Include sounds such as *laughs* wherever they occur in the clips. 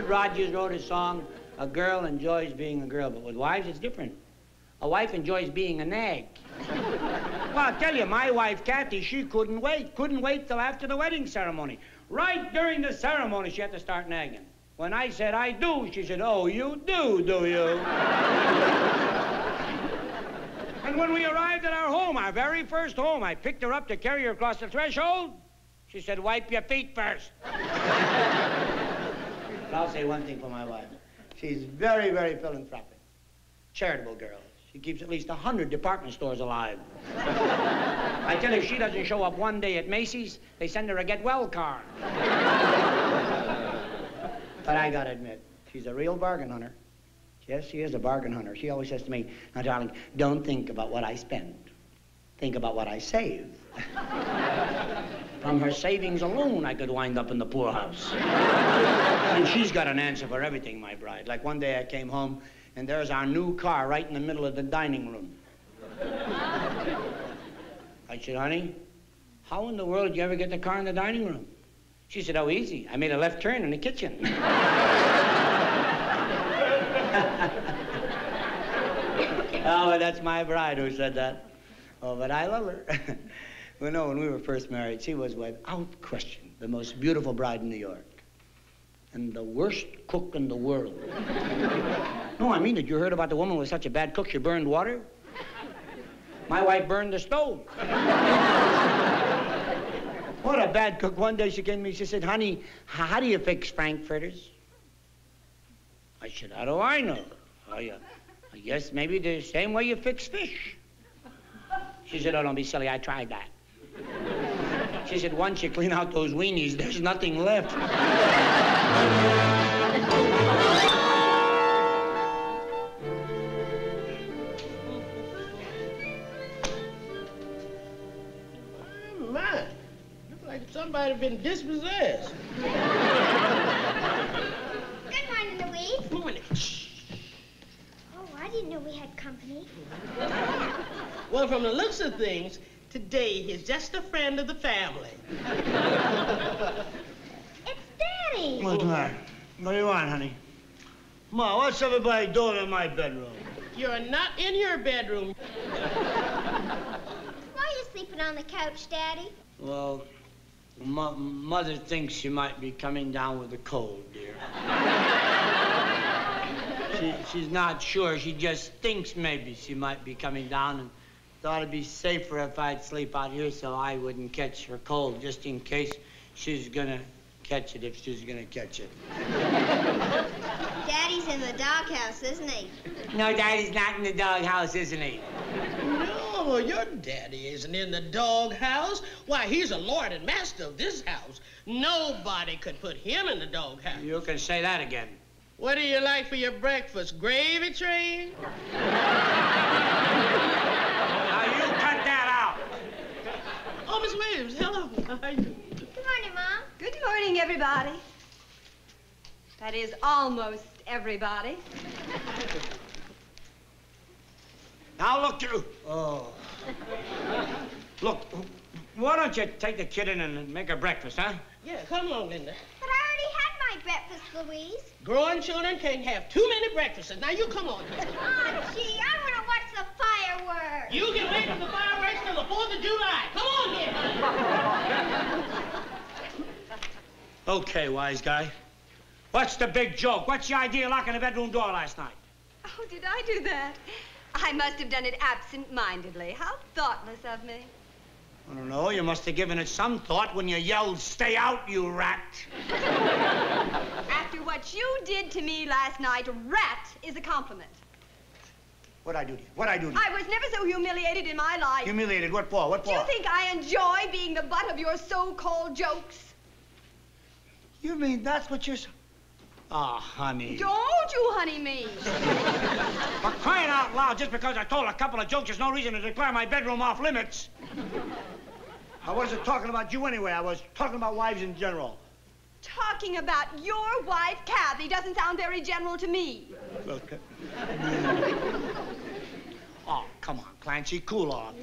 Richard Rodgers wrote a song, A Girl Enjoys Being a Girl, but with wives it's different. A wife enjoys being a nag. *laughs* well, I'll tell you, my wife, Kathy, she couldn't wait. Couldn't wait till after the wedding ceremony. Right during the ceremony, she had to start nagging. When I said, I do, she said, oh, you do, do you? *laughs* and when we arrived at our home, our very first home, I picked her up to carry her across the threshold. She said, wipe your feet first. *laughs* but I'll say one thing for my wife. She's very, very philanthropic. Charitable girl. She keeps at least a hundred department stores alive. I tell you, if she doesn't show up one day at Macy's, they send her a get well card. but I gotta admit, she's a real bargain hunter. Yes, she is a bargain hunter. She always says to me, now, darling, don't think about what I spend. Think about what I save. From her savings alone, I could wind up in the poorhouse. and she's got an answer for everything, my bride. Like one day I came home, and there's our new car right in the middle of the dining room. I said, honey, how in the world did you ever get the car in the dining room? She said, oh, easy. I made a left turn in the kitchen. *laughs* oh, that's my bride who said that. Oh, but I love her. well, no, when we were first married, she was, without question, the most beautiful bride in New York. And the worst cook in the world. *laughs* no, I mean it. You heard about the woman who was such a bad cook she burned water? My wife burned the stove. *laughs* what a bad cook. One day she came to me, she said, honey, how do you fix frankfurters? I said, how do I know? I, uh, I guess maybe the same way you fix fish. She said, oh, don't be silly. I tried that. She said, once you clean out those weenies, there's nothing left. My, looks like somebody been dispossessed. Good morning, Louise. Morning. Oh, I didn't know we had company. Well, from the looks of things, today he's just a friend of the family. *laughs* It's Daddy. What's that? What do you want, honey? Ma, what's everybody doing in my bedroom? You're not in your bedroom. Why are you sleeping on the couch, Daddy? Well, mo Mother thinks she might be coming down with a cold, dear. *laughs* she, she's not sure. She just thinks maybe she might be coming down and thought it'd be safer if I'd sleep out here so I wouldn't catch her cold, just in case she's gonna catch it if she's gonna catch it. *laughs* Daddy's in the doghouse, isn't he? No, Daddy's not in the doghouse, isn't he? No, your daddy isn't in the doghouse. Why, he's a lord and master of this house. Nobody could put him in the doghouse. You can say that again. What do you like for your breakfast? Gravy train? *laughs* Now, you cut that out. Oh, Miss Williams, hello. How are you? Good morning, Mom. Good morning, everybody. That is almost everybody. Now, look, you. Oh. Look, why don't you take the kid in and make her breakfast, huh? Yeah, come along, Linda. But I already had my breakfast, Louise. Growing children can't have too many breakfasts. Now, you come on. *laughs* Oh, gee, I want to watch the fireworks. You can wait for the fireworks till the 4th of July. Come on here. Okay, wise guy. What's the big joke? What's the idea of locking the bedroom door last night? Oh, did I do that? I must have done it absent-mindedly. How thoughtless of me. I don't know. You must have given it some thought when you yelled, stay out, you rat. *laughs* After what you did to me last night, rat is a compliment. What'd I do to you? What'd I do to you? I was never so humiliated in my life. Humiliated? What for? What for? Do you think I enjoy being the butt of your so-called jokes? You mean that's what you're... Ah, honey. Don't you honey me. For *laughs* crying out loud, just because I told a couple of jokes, there's no reason to declare my bedroom off limits. I wasn't talking about you anyway. I was talking about wives in general. Talking about your wife, Kathy, doesn't sound very general to me. Okay. *laughs* oh, come on, Clancy, cool off.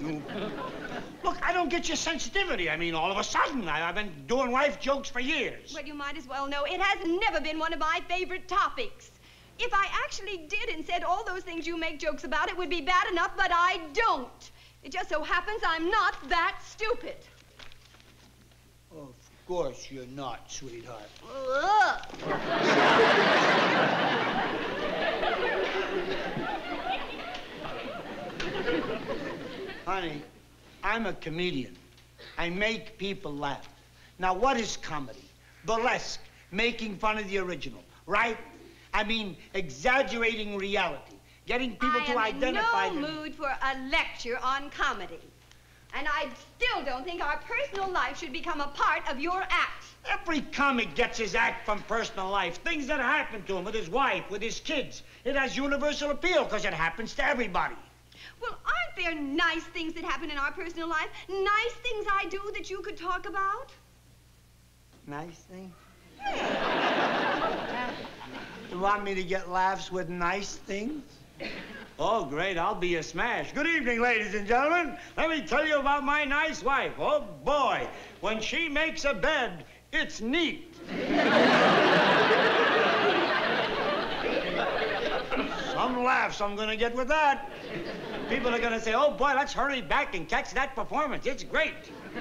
You- Look, I don't get your sensitivity. I mean, all of a sudden, I, I've been doing wife jokes for years. Well, you might as well know it has never been one of my favorite topics. If I actually did and said all those things you make jokes about, it would be bad enough, but I don't. It just so happens I'm not that stupid. Of course you're not, sweetheart. Ugh. *laughs* Honey, I'm a comedian. I make people laugh. Now, what is comedy? Burlesque, making fun of the original, right? I mean, exaggerating reality, getting people I to am identify in no them. mood for a lecture on comedy. And I still don't think our personal life should become a part of your act. Every comic gets his act from personal life, things that happen to him with his wife, with his kids. It has universal appeal because it happens to everybody. Well, aren't there nice things that happen in our personal life? Nice things I do that you could talk about? Nice thing? you want me to get laughs with nice things? Oh, great. I'll be a smash. Good evening, ladies and gentlemen. Let me tell you about my nice wife. Oh, boy. When she makes a bed, it's neat. Some laughs I'm going to get with that. People are going to say, oh, boy, let's hurry back and catch that performance. It's great.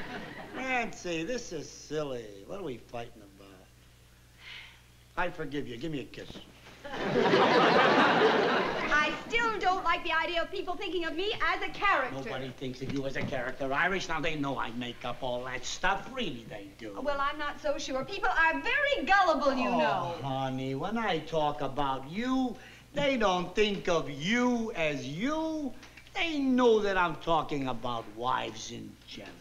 *laughs* Nancy, this is silly. What are we fighting about? I forgive you. Give me a kiss. *laughs* I still don't like the idea of people thinking of me as a character. Nobody thinks of you as a character, Irish. Now, they know I make up all that stuff. Really, they do. Well, I'm not so sure. People are very gullible, you oh, know. honey, when I talk about you, they don't think of you as you. They know that I'm talking about wives in general.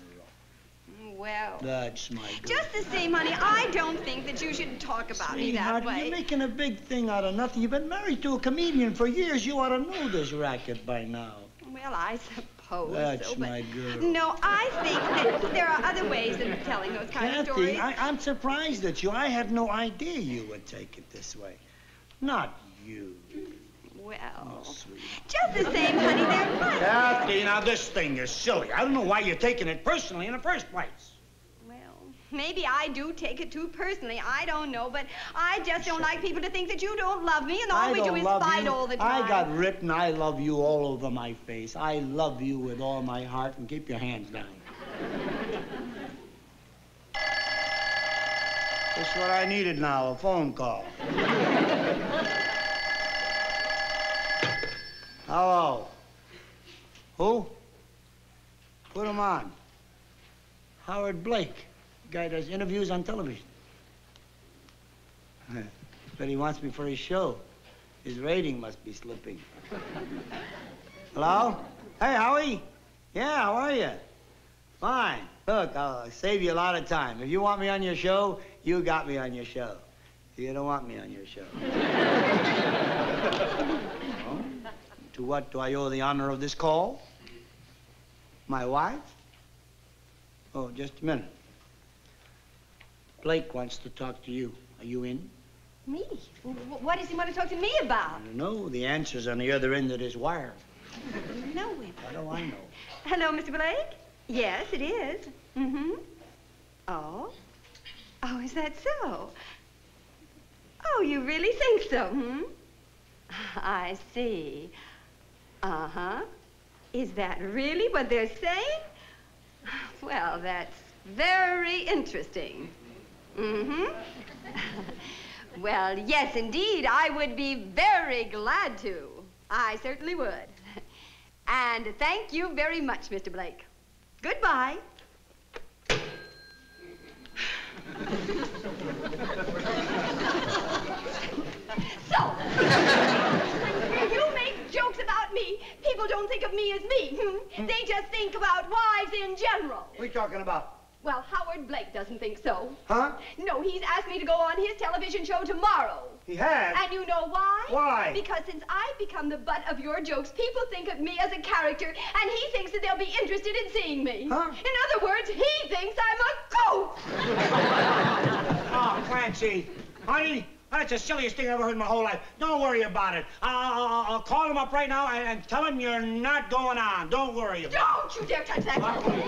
Well, That's my girl. just the same, honey, I don't think that you should talk about me that way. You're making a big thing out of nothing. You've been married to a comedian for years. You ought to know this racket by now. Well, I suppose That's so, but... my girl. No, I think that there are other ways of telling those kind of stories. Kathy, I, I'm surprised at you. I had no idea you would take it this way. Not you. Well, Oh, just the same, honey, there must... Kathy, now this thing is silly. I don't know why you're taking it personally in the first place. Well, maybe I do take it too personally. I don't know, but I just don't like people to think that you don't love me and all I we don't is fight you. all the time. I got written, I love you all over my face. I love you with all my heart, and keep your hands down. *laughs* Just what I needed now, a phone call. Hello. Who? Put him on. Howard Blake. Guy does interviews on television. But he wants me for his show. His rating must be slipping. *laughs* Hello? Hey, Howie? Yeah, how are you? Fine. Look, I'll save you a lot of time. If you want me on your show, you got me on your show. You don't want me on your show. *laughs* To what do I owe the honor of this call? My wife? Oh, just a minute. Blake wants to talk to you. Are you in? Me? What does he want to talk to me about? I don't know. The answer's on the other end of this wire. No, it. How do I know? Hello, Mr. Blake? Yes, it is. Mm-hmm. Oh? Oh, is that so? Oh, you really think so, hmm? I see. Uh-huh. Is that really what they're saying? *sighs* Well, that's very interesting. Mm-hmm. *laughs* well, yes, indeed, I would be very glad to. I certainly would. *laughs* And thank you very much, Mr. Blake. Goodbye. *laughs* so, when you make jokes about me, people don't think of me as me. hmm? They just think about wives in general. What are you talking about? Well, Howard Blake doesn't think so. Huh? No, he's asked me to go on his television show tomorrow. He has? And you know why? Why? Because since I've become the butt of your jokes, people think of me as a character, and he thinks that they'll be interested in seeing me. Huh? In other words, he thinks I'm a ghost. Oh, Clancy. Honey, That's the silliest thing I've ever heard in my whole life. Don't worry about it. I'll, I'll, I'll call him up right now and, and tell him you're not going on. Don't worry about it. Don't you dare touch that telephone.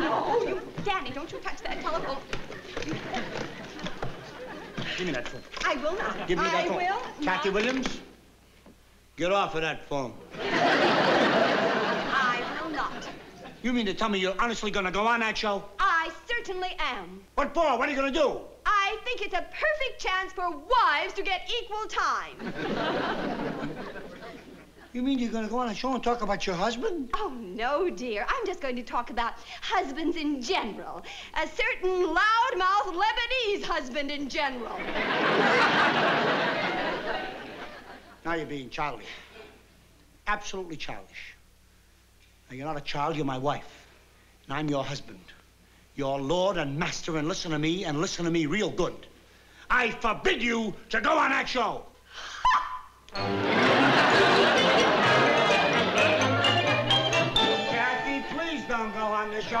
No, oh, you, Danny, don't you touch that telephone. Give me that phone. I will not. Give me that I phone. will Kathy not. Williams, get off of that phone. I will not. You mean to tell me you're honestly gonna go on that show? I certainly am. What for? What are you gonna do? I think it's a perfect chance for wives to get equal time. *laughs* You mean you're gonna go on a show and talk about your husband? Oh, no, dear. I'm just going to talk about husbands in general. A certain loudmouth Lebanese husband in general. *laughs* Now you're being childish. Absolutely childish. Now, you're not a child, you're my wife. And I'm your husband. Your lord and master, and listen to me, and listen to me real good. I forbid you to go on that show. Kathy, please don't go on the show.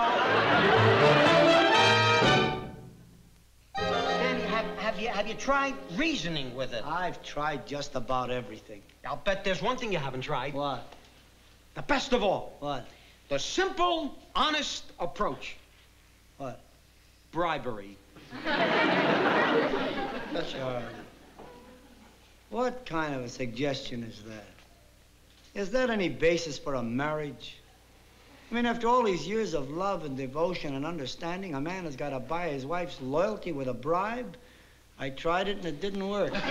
Danny, have, have you have you tried reasoning with it? I've tried just about everything. I'll bet there's one thing you haven't tried. What? The best of all, What? the simple, honest approach. What? Bribery. Sure. What kind of a suggestion is that? Is that any basis for a marriage? I mean, after all these years of love and devotion and understanding, a man has got to buy his wife's loyalty with a bribe? I tried it and it didn't work. *laughs* Wait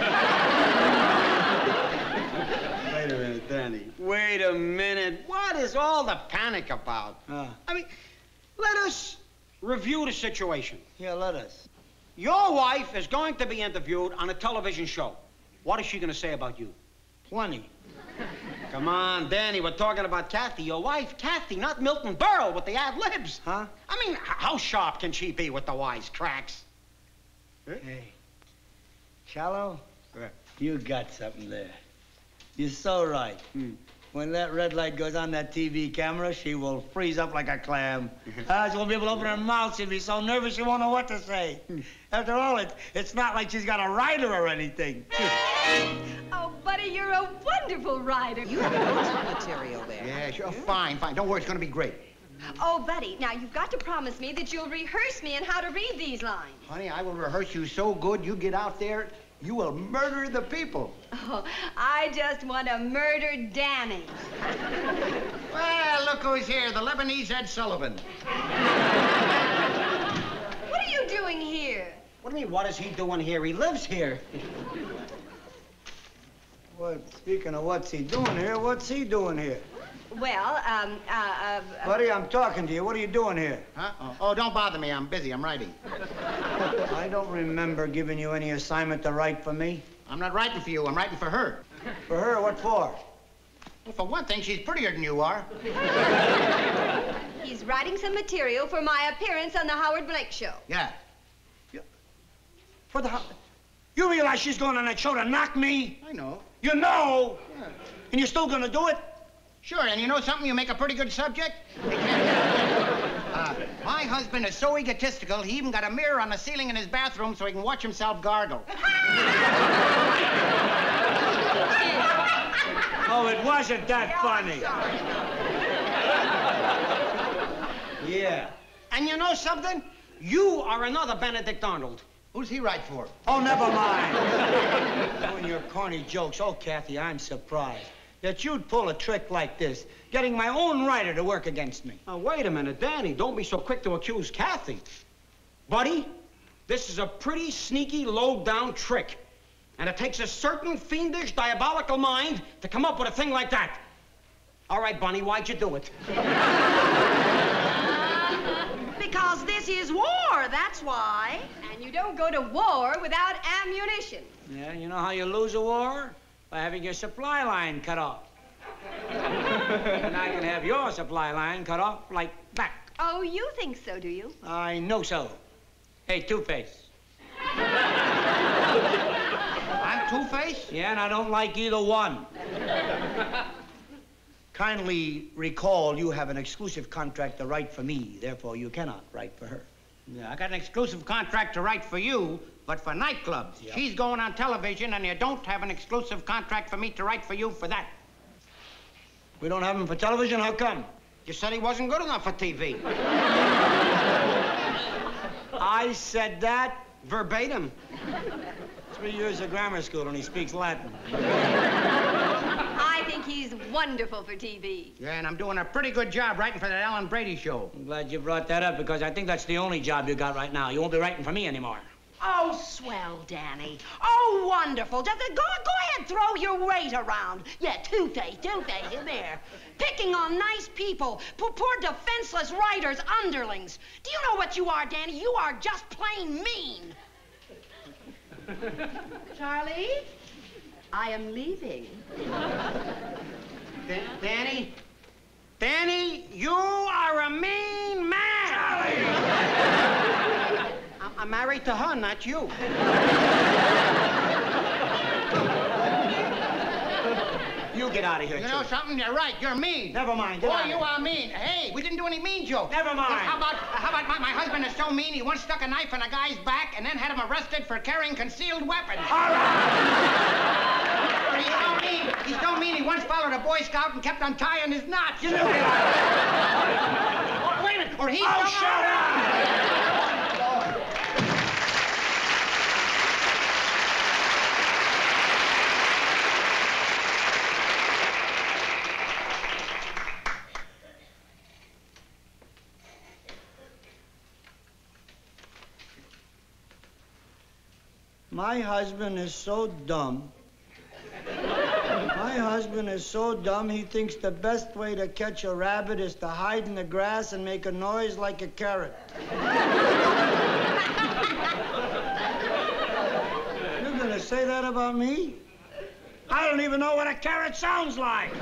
a minute, Danny. Wait a minute. What is all the panic about? Ah, I mean, let us review the situation. yeah, let us. Your wife is going to be interviewed on a television show. What is she going to say about you? Plenty. Come on, Danny, we're talking about Kathy, your wife, Kathy, not Milton Berle with the ad libs. Huh? I mean, how sharp can she be with the wise cracks? Hey, Shallow, Yeah. you got something there. You're so right. Hmm. When that red light goes on that TV camera, she will freeze up like a clam. Ah, she won't be able to open her mouth. She'll be so nervous she won't know what to say. *laughs* After all, it, it's not like she's got a rider or anything. *laughs* Oh, Buddy, you're a wonderful writer. You have loads of material there. Yeah, sure. Fine, fine. Don't worry, it's gonna be great. Oh, Buddy, now you've got to promise me that you'll rehearse me in how to read these lines. Honey, I will rehearse you so good, you get out there, you will murder the people. Oh, I just want to murder Danny. *laughs* Well, look who's here, the Lebanese Ed Sullivan. What are you doing here? What do you mean, what is he doing here? He lives here. What? Speaking of what's he doing here, what's he doing here? Well, um, uh, uh, uh, Buddy, I'm talking to you. What are you doing here? Huh? Oh, oh, don't bother me. I'm busy. I'm writing. *laughs* I don't remember giving you any assignment to write for me. I'm not writing for you. I'm writing for her. For her, what for? Well, for one thing, she's prettier than you are. he's writing some material for my appearance on the Howard Blake show. Yeah. For the... You realize she's going on that show to knock me? I know. You know! Yeah. And you're still gonna do it? Sure, and you know something? You make a pretty good subject. *laughs* uh, my husband is so egotistical, he even got a mirror on the ceiling in his bathroom so he can watch himself gargle. *laughs* Oh, it wasn't that funny. Yeah. And you know something? You are another Benedict Arnold. Who's he write for? Oh, never mind. *laughs* Doing your corny jokes. Oh, Kathy, I'm surprised that you'd pull a trick like this, getting my own writer to work against me. Now, wait a minute, Danny. Don't be so quick to accuse Kathy. Buddy, this is a pretty sneaky, low-down trick. And it takes a certain fiendish, diabolical mind to come up with a thing like that. All right, Bunny, why'd you do it? *laughs* Because this is war, that's why. And you don't go to war without ammunition. Yeah, you know how you lose a war? By having your supply line cut off. *laughs* and I can have your supply line cut off like that. Oh, you think so, do you? I know so. Hey, Two-Face. *laughs* I'm Two-Face? Yeah, and I don't like either one. *laughs* Kindly recall you have an exclusive contract to write for me, therefore you cannot write for her. Yeah, I got an exclusive contract to write for you, but for nightclubs. She's going on television, and you don't have an exclusive contract for me to write for you for that. We don't have him for television. How come? You said he wasn't good enough for TV. *laughs* I said that. Verbatim. Three years of grammar school and he speaks Latin. I think he's wonderful for TV. Yeah, and I'm doing a pretty good job writing for that Alan Brady show. I'm glad you brought that up because I think that's the only job you got right now. You won't be writing for me anymore. Oh, swell, Danny. Oh, wonderful. Just uh, go, go ahead, throw your weight around. Yeah, two-face, two-face, in there. Picking on nice people, poor, poor defenseless writers, underlings. Do you know what you are, Danny? You are just plain mean. *laughs* Charlie, I am leaving. Da- Danny? Danny, you are a mean man! I'm, I'm married to her, not you. You get out of here, You know too. something? You're right. You're mean. Never mind. Boy, you are mean. Hey, we didn't do any mean jokes. Never mind. How about, how about my, my husband is so mean he once stuck a knife in a guy's back and then had him arrested for carrying concealed weapons. All right. He's so mean. He's so mean he once followed a Boy Scout and kept untying his knots. You know. Wait a minute. Or he's Oh, so- shut up! My husband is so dumb. My husband is so dumb, he thinks the best way to catch a rabbit is to hide in the grass and make a noise like a carrot. *laughs* You're gonna say that about me? I don't even know what a carrot sounds like.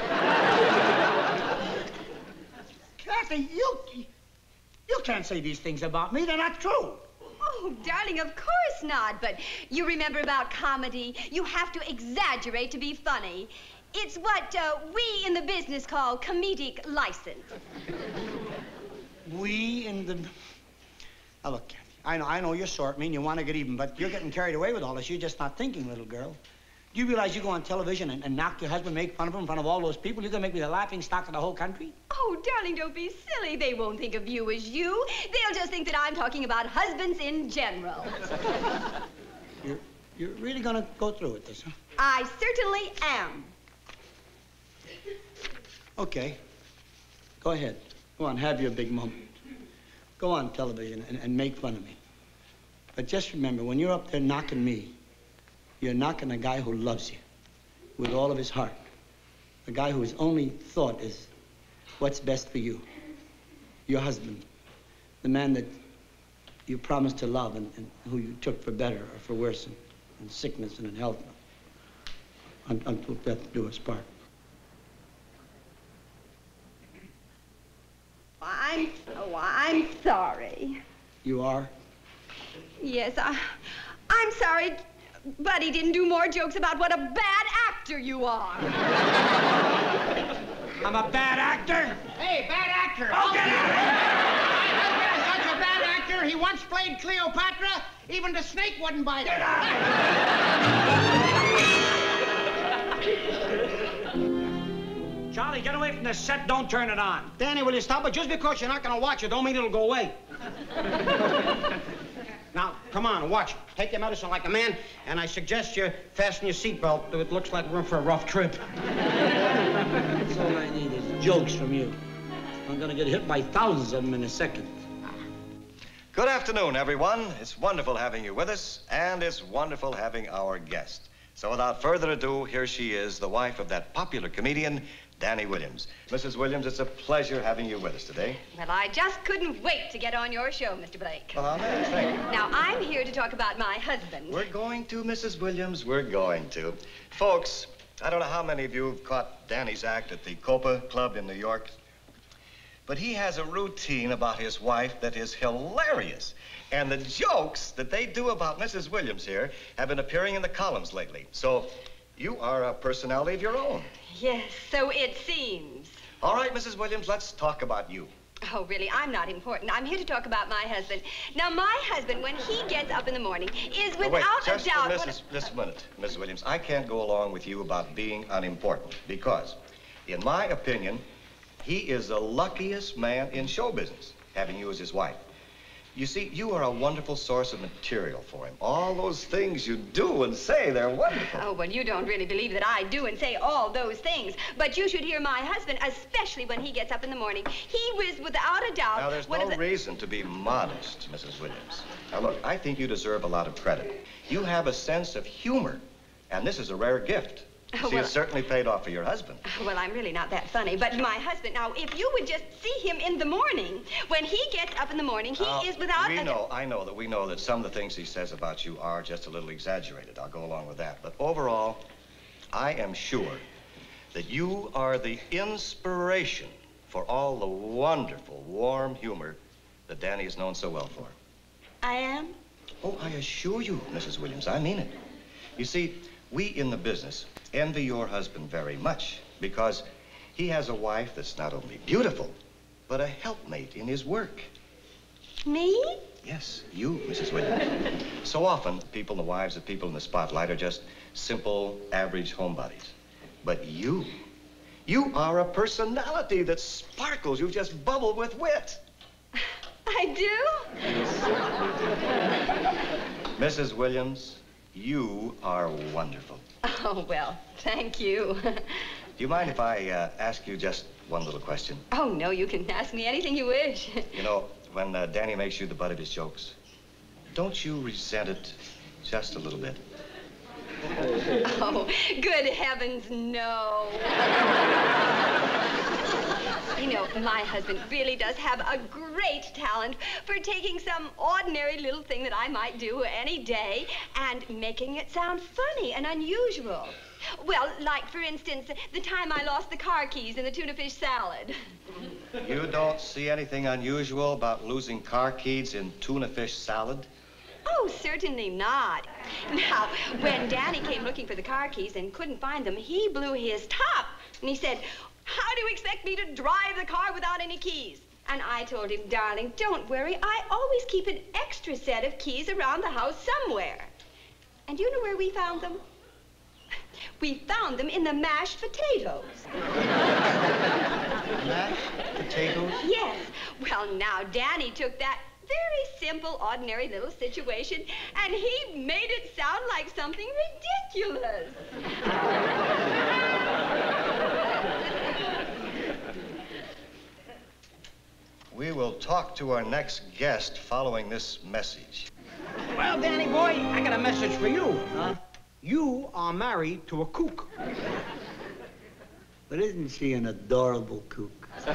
Kathy, you, you can't say these things about me. They're not true. Oh, darling, of course not. But you remember about comedy? You have to exaggerate to be funny. It's what uh, we in the business call comedic license. We in the. Now look, Kathy, I know, I know you're sort mean, you want to get even, but you're getting carried away with all this. You're just not thinking, little girl. Do you realize you go on television and, and knock your husband, make fun of him in front of all those people? You're gonna make me the laughing stock of the whole country? Oh, darling, don't be silly. They won't think of you as you. They'll just think that I'm talking about husbands in general. *laughs* You're, you're really gonna go through with this, huh? I certainly am. Okay. Go ahead. Go on, have your big moment. Go on television and, and make fun of me. But just remember, when you're up there knocking me, you're knocking a guy who loves you with all of his heart. A guy whose only thought is what's best for you. Your husband. The man that you promised to love and, and who you took for better or for worse in sickness and in health. Until death do us part. I'm, oh, I'm sorry. You are? Yes, I, I'm sorry, Buddy didn't do more jokes about what a bad actor you are. *laughs* I'm a bad actor? Hey, bad actor. Oh, get out of here! My husband is such a bad actor, he once played Cleopatra. Even the snake wouldn't bite her. *laughs* Charlie, get away from the set. Don't turn it on. Danny, will you stop it? Just because you're not going to watch it, don't mean it'll go away. *laughs* now, come on, watch it. Take your medicine like a man, and I suggest you fasten your seatbelt. It looks like we're in for a rough trip. That's all I need is jokes from you. I'm gonna get hit by thousands of them in a second. Good afternoon, everyone. It's wonderful having you with us, and it's wonderful having our guest. So without further ado, here she is, the wife of that popular comedian, Danny Williams. Mrs. Williams, it's a pleasure having you with us today. Well, I just couldn't wait to get on your show, Mr. Blake. Well. Thank you. Now, I'm here to talk about my husband. We're going to, Mrs. Williams. We're going to. Folks, I don't know how many of you have caught Danny's act at the Copa Club in New York, but he has a routine about his wife that is hilarious. And the jokes that they do about Mrs. Williams here have been appearing in the columns lately. So you are a personality of your own. Yes, so it seems. All right, Mrs. Williams, let's talk about you. Oh, really, I'm not important. I'm here to talk about my husband. Now, my husband, when he gets up in the morning, is oh, without wait, a just doubt... a one Mrs. of- Just a minute, Mrs. Williams. I can't go along with you about being unimportant because, in my opinion, he is the luckiest man in show business, having you as his wife. You see, you are a wonderful source of material for him. All those things you do and say, they're wonderful. Oh, well, you don't really believe that I do and say all those things. But you should hear my husband, especially when he gets up in the morning. He was, without a doubt, Now, there's one no of the... reason to be modest, Mrs. Williams. Now, look, I think you deserve a lot of credit. You have a sense of humor, and this is a rare gift. *laughs* Well- it's certainly paid off for your husband. *laughs* Well, I'm really not that funny, but my husband, now, if you would just see him in the morning, when he gets up in the morning, he Now, is without We know, I know that we know that some of the things he says about you are just a little exaggerated. I'll go along with that. But overall, I am sure that you are the inspiration for all the wonderful, warm humor that Danny is known so well for. I am? Oh, I assure you, Mrs. Williams, I mean it. You see, we in the business envy your husband very much because he has a wife that's not only beautiful, but a helpmate in his work. Me? Yes, you, Mrs. Williams. *laughs* so often, people, the wives of people in the spotlight are just simple, average homebodies. But you, you are a personality that sparkles. You just bubble with wit. I do? Mrs. *laughs* Williams, you are wonderful. *laughs* Oh, well, thank you. *laughs* Do you mind if I uh, ask you just one little question? Oh, no, you can ask me anything you wish. *laughs* You know, when uh, Danny makes you the butt of his jokes, don't you resent it just a little bit? Oh, good heavens, no. You know, my husband really does have a great talent for taking some ordinary little thing that I might do any day and making it sound funny and unusual. Well, like, for instance, the time I lost the car keys in the tuna fish salad. You don't see anything unusual about losing car keys in tuna fish salad? Oh, certainly not. Now, when Danny came looking for the car keys and couldn't find them, he blew his top. And he said, How do you expect me to drive the car without any keys? And I told him, darling, don't worry. I always keep an extra set of keys around the house somewhere. And you know where we found them? We found them in the mashed potatoes. *laughs* Mashed potatoes? Yes. Well, now, Danny took that very simple, ordinary little situation, and he made it sound like something ridiculous. *laughs* We will talk to our next guest following this message. Well, Danny boy, I got a message for you. Huh? You are married to a kook. But isn't she an adorable kook? Oh,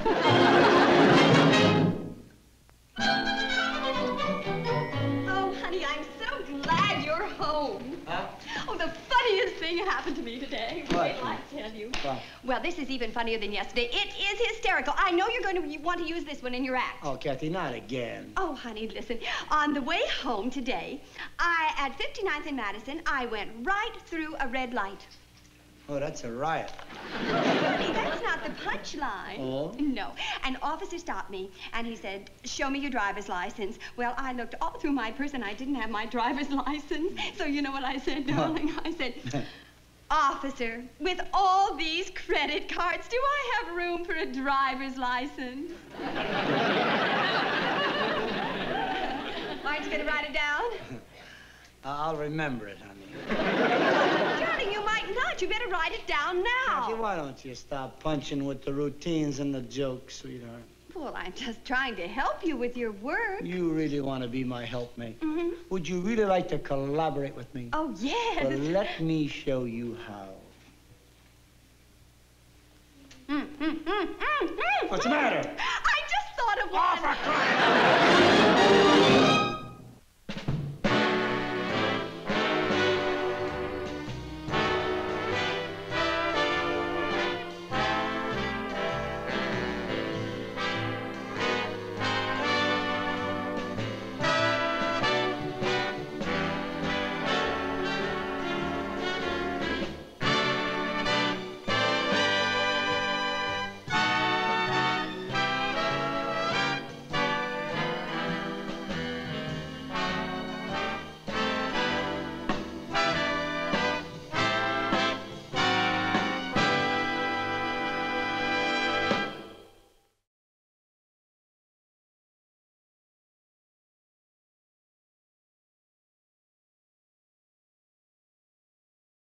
honey, I'm so glad you're home. Oh, the funniest thing happened to me today. What? Wait till I tell you. What? Well, this is even funnier than yesterday. It is hysterical. I know you're going to want to use this one in your act. Oh, Kathy, not again. Oh, honey, listen. On the way home today, I at 59th and Madison, I went right through a red light. Oh, that's a riot. Honey, that's not the punchline. Oh? No. An officer stopped me, and he said, show me your driver's license. Well, I looked all through my purse, and I didn't have my driver's *laughs* license. So you know what I said, darling? I said, *laughs* officer, with all these credit cards, do I have room for a driver's license? Aren't you going to write it down? I'll remember it, honey. Darling, you might not. You better write it down now. why don't you stop punching with the routines and the jokes, sweetheart? Well, I'm just trying to help you with your work. You really want to be my helpmate. Mm-hmm. Would you really like to collaborate with me? Oh, yes. Well, let me show you how. Mm, mm, mm, mm, mm, What's the mm. matter? I just thought of one. For crying out loud!